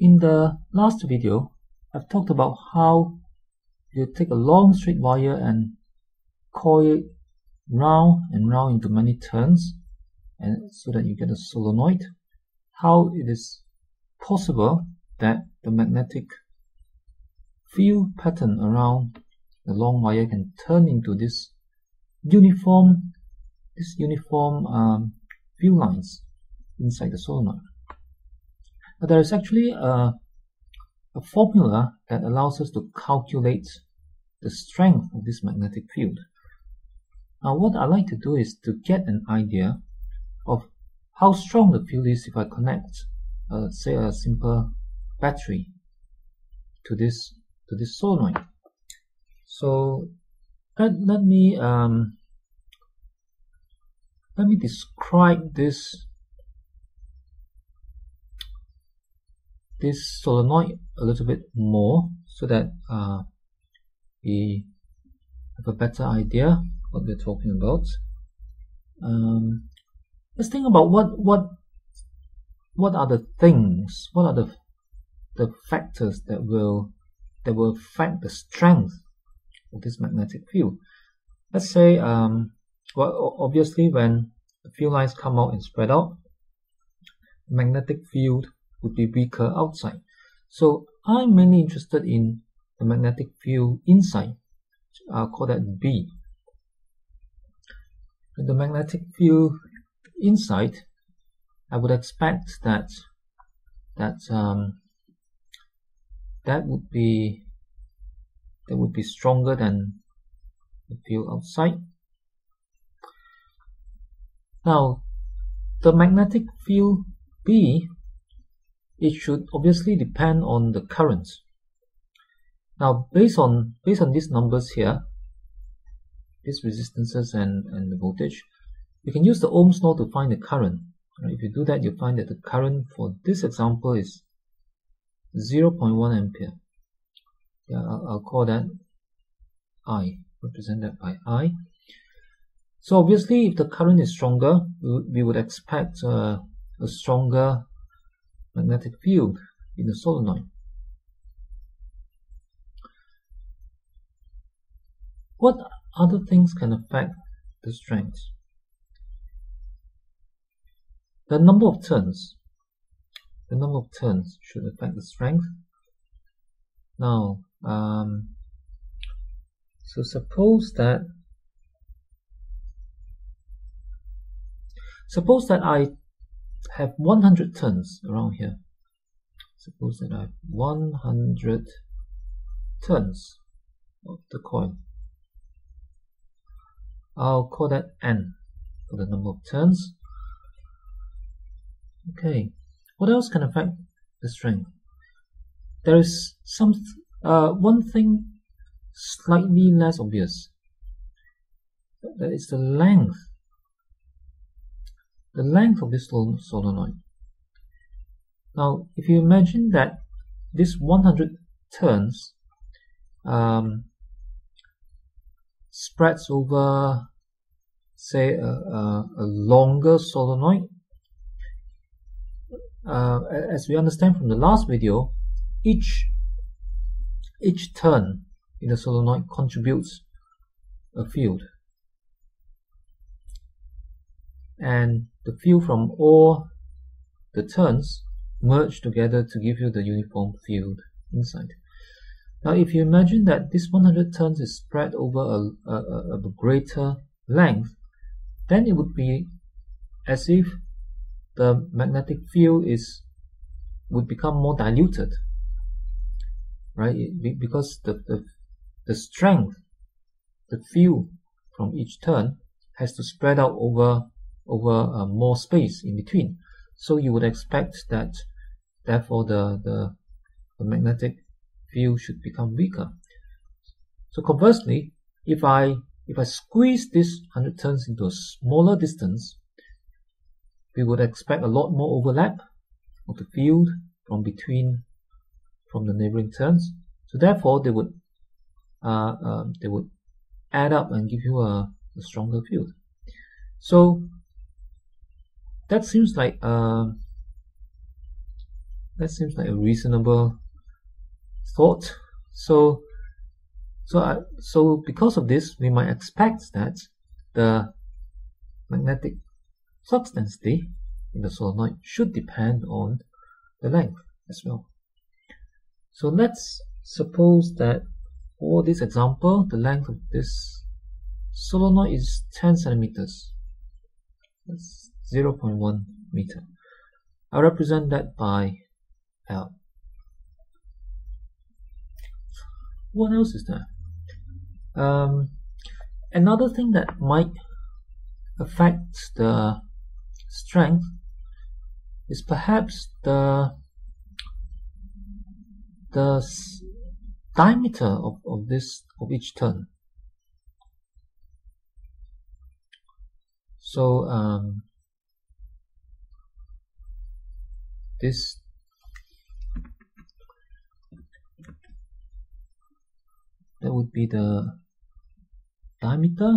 In the last video, I've talked about how you take a long straight wire and coil it round and round into many turns and so that you get a solenoid. How it is possible that the magnetic field pattern around the long wire can turn into this uniform this uniform um, field lines inside the solenoid. There is actually a, a formula that allows us to calculate the strength of this magnetic field. Now what I like to do is to get an idea of how strong the field is if I connect uh, say a simple battery to this to this solenoid. So let, let me um, let me describe this this solenoid a little bit more so that uh, we have a better idea what we're talking about. Um, let's think about what what what are the things, what are the the factors that will that will affect the strength of this magnetic field. Let's say, um, well, obviously when the field lines come out and spread out, the magnetic field would be weaker outside. So I'm mainly interested in the magnetic field inside. I'll call that B. the magnetic field inside, I would expect that that um, that would be that would be stronger than the field outside. Now, the magnetic field B it should obviously depend on the currents. Now, based on based on these numbers here, these resistances and, and the voltage, you can use the Ohm's law to find the current. Right? If you do that, you find that the current for this example is 0.1 ampere. Yeah, I'll, I'll call that I, represented by I. So obviously, if the current is stronger, we would expect uh, a stronger magnetic field in the solenoid. What other things can affect the strength? The number of turns. The number of turns should affect the strength. Now, um, so suppose that suppose that I have 100 turns around here. Suppose that I have 100 turns of the coil. I'll call that n for the number of turns. Okay, what else can affect the strength? There is some uh, one thing slightly less obvious. That is the length the length of this solenoid. Now, if you imagine that this 100 turns um, spreads over, say, a, a, a longer solenoid, uh, as we understand from the last video, each each turn in the solenoid contributes a field. And the field from all the turns merge together to give you the uniform field inside. Now if you imagine that this 100 turns is spread over a, a, a greater length, then it would be as if the magnetic field is would become more diluted right because the, the, the strength the field from each turn has to spread out over over uh, more space in between. So you would expect that therefore the, the, the magnetic field should become weaker. So conversely, if I if I squeeze this 100 turns into a smaller distance, we would expect a lot more overlap of the field from between from the neighboring turns. So therefore, they would uh, uh, they would add up and give you a, a stronger field. So that seems like a, that seems like a reasonable thought. So, so, I, so because of this, we might expect that the magnetic substance density in the solenoid should depend on the length as well. So let's suppose that for this example, the length of this solenoid is 10 centimeters. That's 0.1 meter. I represent that by L. What else is there? Um, another thing that might affect the strength is perhaps the the diameter of, of this of each turn. So um, this that would be the diameter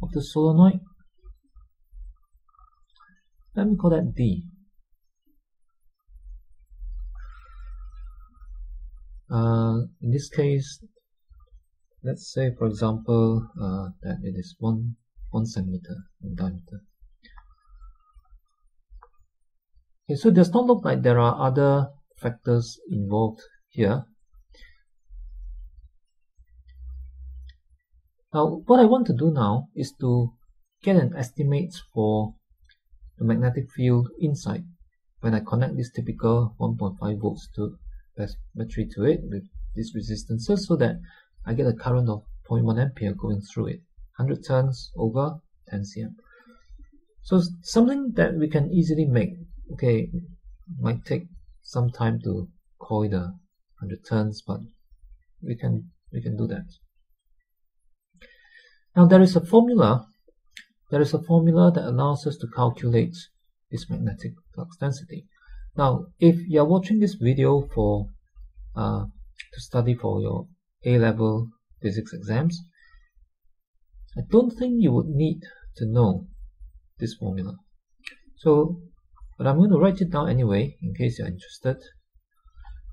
of the solenoid. Let me call that D. Uh, in this case let's say for example uh, that it is one one centimeter in diameter Okay, so it does not look like there are other factors involved here. Now, what I want to do now is to get an estimate for the magnetic field inside. When I connect this typical 1.5 volts to battery to it with these resistances so that I get a current of 0.1 ampere going through it 100 turns over 10 cm so something that we can easily make okay might take some time to coil the 100 turns but we can we can do that. Now there is a formula there is a formula that allows us to calculate this magnetic flux density. Now if you are watching this video for uh, to study for your A-level physics exams I don't think you would need to know this formula so but I'm going to write it down anyway in case you're interested.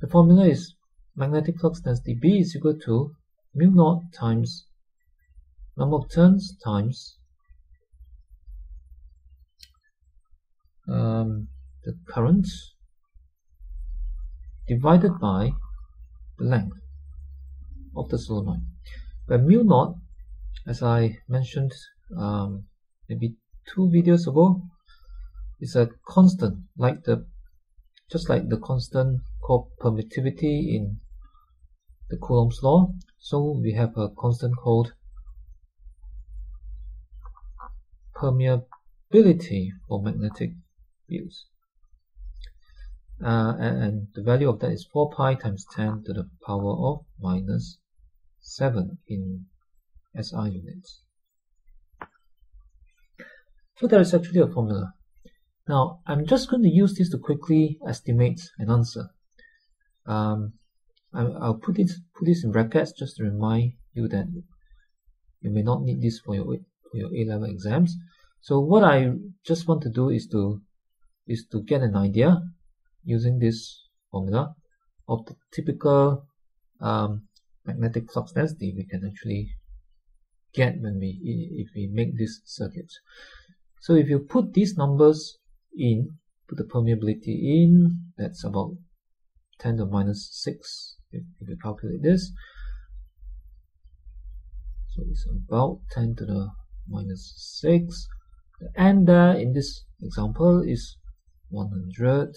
The formula is magnetic flux density B is equal to mu naught times number of turns times um, the current divided by the length of the solenoid. Where mu naught, as I mentioned um, maybe two videos ago, it's a constant like the just like the constant called permittivity in the Coulomb's law so we have a constant called permeability for magnetic fields. Uh, and, and, the value of that is 4 pi times 10 to the power of minus 7 in SI units. So there is actually a formula now, I'm just going to use this to quickly estimate an answer. Um, I'll put it put this in brackets just to remind you that you may not need this for your for your A-level exams. So what I just want to do is to is to get an idea using this formula of the typical um, magnetic flux density we can actually get when we if we make this circuit. So if you put these numbers in, put the permeability in, that's about 10 to minus 6 if, if you calculate this. So it's about 10 to the minus 6. The n there in this example is 100.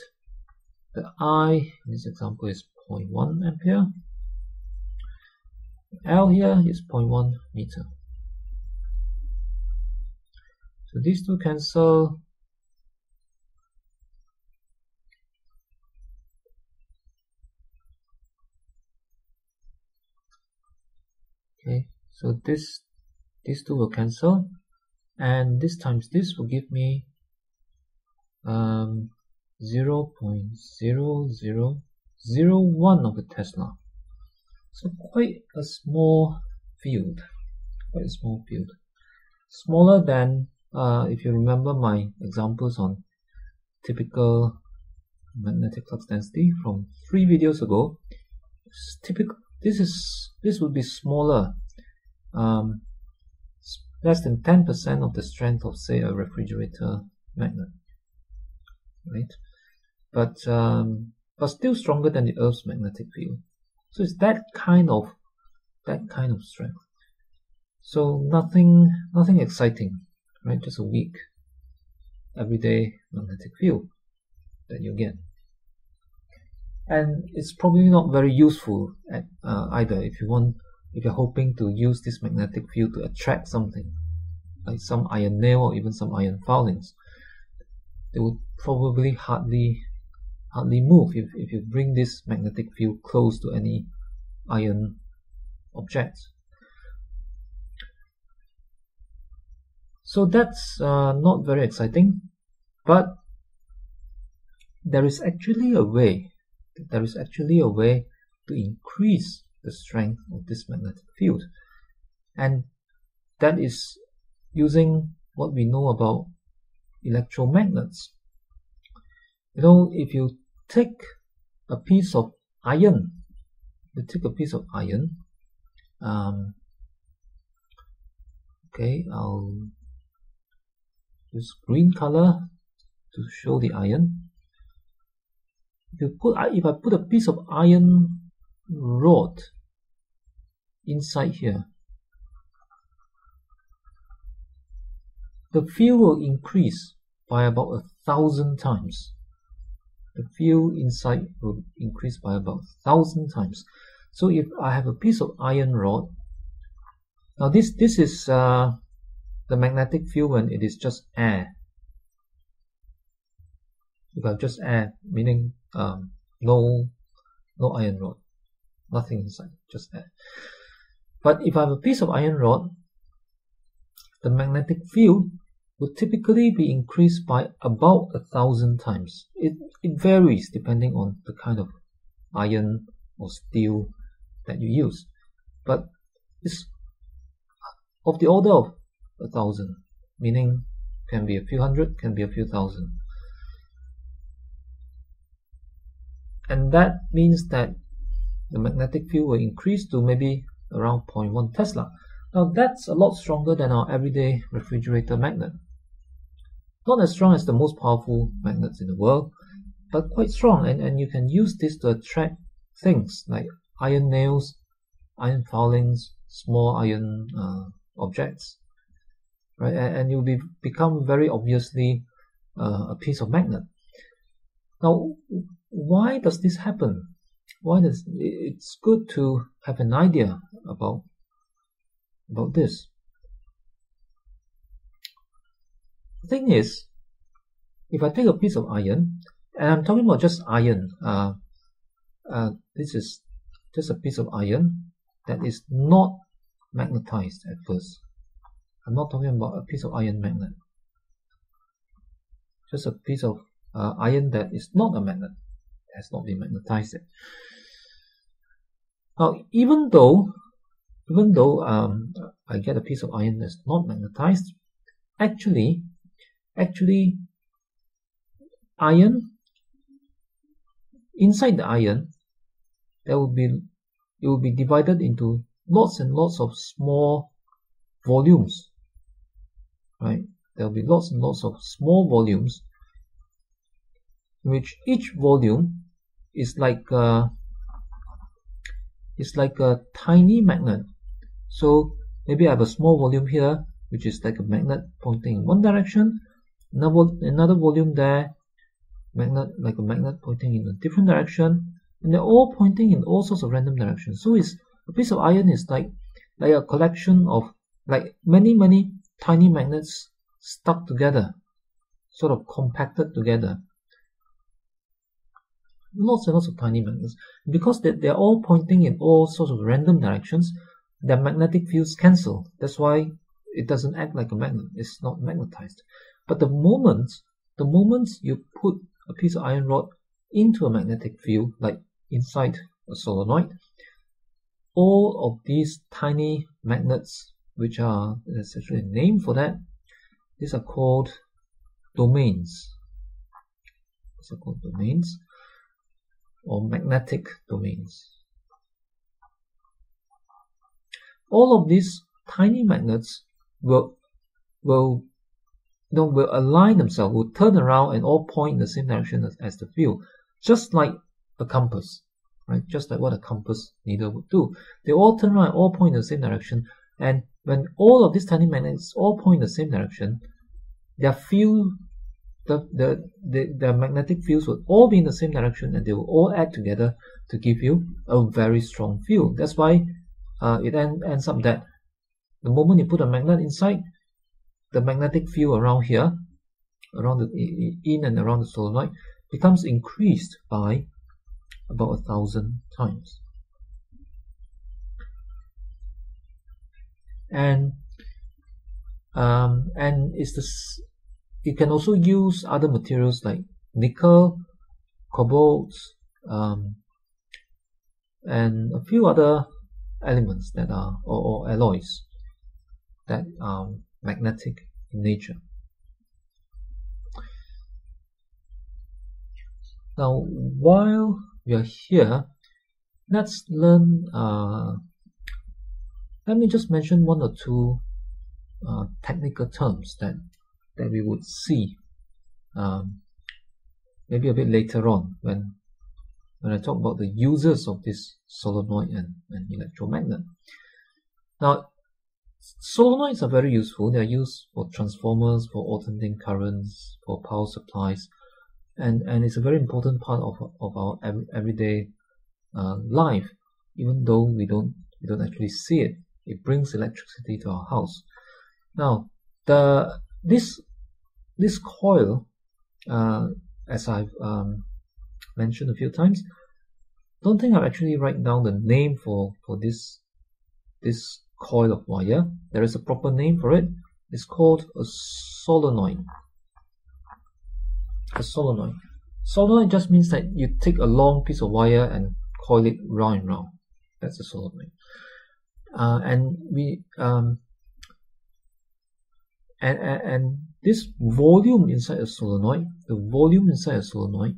The I in this example is 0.1 ampere. L here is 0.1 meter. So these two cancel. Okay so this these two will cancel. And this times this will give me um, 0 0.0001 of a Tesla. So quite a small field. Quite a small field. Smaller than uh, if you remember my examples on typical magnetic flux density from three videos ago. typical. This is this would be smaller, um, less than ten percent of the strength of say a refrigerator magnet, right? But um, but still stronger than the Earth's magnetic field. So it's that kind of that kind of strength. So nothing nothing exciting, right? Just a weak everyday magnetic field that you get. And it's probably not very useful at, uh, either if you want if you're hoping to use this magnetic field to attract something like some iron nail or even some iron filings. They would probably hardly hardly move if, if you bring this magnetic field close to any iron object. So that's uh, not very exciting, but there is actually a way, there is actually a way to increase the strength of this magnetic field. And that is using what we know about electromagnets. You know, if you take a piece of iron, you take a piece of iron, um, okay, I'll use green color to show the iron. If you put, if I put a piece of iron rod inside here, the field will increase by about a thousand times. The field inside will increase by about a thousand times. So if I have a piece of iron rod, now this this is uh, the magnetic field when it is just air. If I have just air, meaning um, no no iron rod, nothing inside, just air. But if I have a piece of iron rod, the magnetic field would typically be increased by about a thousand times. It, it varies depending on the kind of iron or steel that you use. But it's of the order of a thousand, meaning can be a few hundred, can be a few thousand. And that means that the magnetic field will increase to maybe around 0.1 Tesla. Now that's a lot stronger than our everyday refrigerator magnet. Not as strong as the most powerful magnets in the world, but quite strong and, and you can use this to attract things like iron nails, iron filings, small iron uh, objects, right? And, and will be, become very obviously uh, a piece of magnet. Now, why does this happen? Why does it's good to have an idea about about this? The thing is, if I take a piece of iron, and I'm talking about just iron, uh, uh, this is just a piece of iron that is not magnetized at first. I'm not talking about a piece of iron magnet. Just a piece of uh, iron that is not a magnet, it has not been magnetized yet. Now, even though, even though um, I get a piece of iron that's not magnetized, actually, actually, iron inside the iron, there will be it will be divided into lots and lots of small volumes right? There will be lots and lots of small volumes, which each volume is like a, is like a tiny magnet. So maybe I have a small volume here, which is like a magnet pointing in one direction, another, another volume there, magnet like a magnet pointing in a different direction, and they're all pointing in all sorts of random directions. So it's a piece of iron is like like a collection of like many many tiny magnets stuck together, sort of compacted together. Lots and lots of tiny magnets. Because they, they're all pointing in all sorts of random directions, their magnetic fields cancel. That's why it doesn't act like a magnet. It's not magnetized. But the moment, the moment you put a piece of iron rod into a magnetic field, like inside a solenoid, all of these tiny magnets which are there's actually a name for that. These are called domains. These are called domains or magnetic domains. All of these tiny magnets will will you know, will align themselves, will turn around and all point in the same direction as, as the field, just like a compass, right? Just like what a compass needle would do. They all turn around, all point in the same direction, and when all of these tiny magnets all point in the same direction, their field, the, the, the, the magnetic fields will all be in the same direction and they will all add together to give you a very strong field. That's why uh, it end, ends up that the moment you put a magnet inside, the magnetic field around here, around the in and around the solenoid, becomes increased by about a thousand times. And um, and it's this. You can also use other materials like nickel, cobalt, um, and a few other elements that are or, or alloys that are magnetic in nature. Now, while we are here, let's learn. Uh, let me just mention one or two uh, technical terms that that we would see um, maybe a bit later on when when I talk about the uses of this solenoid and, and electromagnet. Now, solenoids are very useful. They are used for transformers, for alternating currents, for power supplies, and, and it's a very important part of, of our everyday uh, life. Even though we don't we don't actually see it, it brings electricity to our house. Now, the this this coil, uh, as I've um, mentioned a few times, don't think I'll actually write down the name for for this this coil of wire. There is a proper name for it. It's called a solenoid. A solenoid. Solenoid just means that you take a long piece of wire and coil it round and round. That's a solenoid. Uh, and we um, and, and, and this volume inside a solenoid, the volume inside a solenoid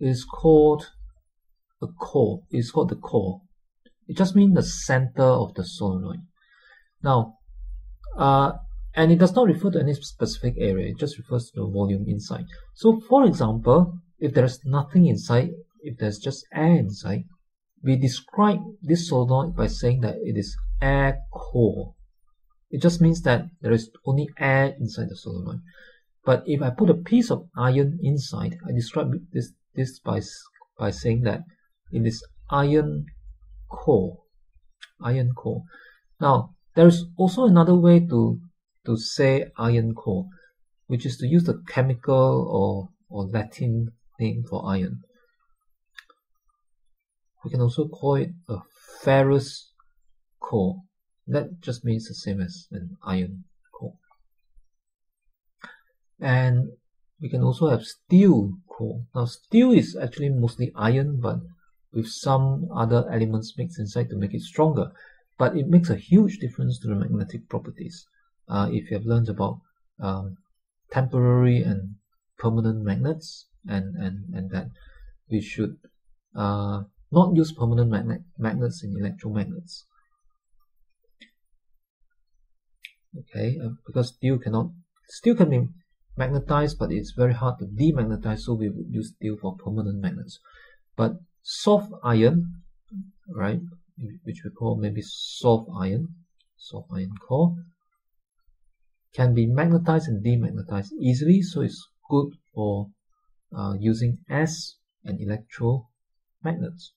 is called a core. It's called the core. It just means the center of the solenoid. Now, uh, and it does not refer to any specific area. It just refers to the volume inside. So, for example, if there is nothing inside, if there's just air inside, we describe this solenoid by saying that it is air core. It just means that there is only air inside the solenoid. But if I put a piece of iron inside, I describe this, this by, by saying that it is iron core. Iron core. Now, there is also another way to, to say iron core, which is to use the chemical or, or Latin name for iron. We can also call it a ferrous core. That just means the same as an iron core. And we can also have steel core. Now steel is actually mostly iron but with some other elements mixed inside to make it stronger. But it makes a huge difference to the magnetic properties. Uh, if you have learned about um, temporary and permanent magnets and, and, and that we should uh, not use permanent magnet magnets in electromagnets. okay uh, because steel cannot steel can be magnetized but it's very hard to demagnetize so we would use steel for permanent magnets but soft iron right which we call maybe soft iron soft iron core can be magnetized and demagnetized easily so it's good for uh, using as an electromagnets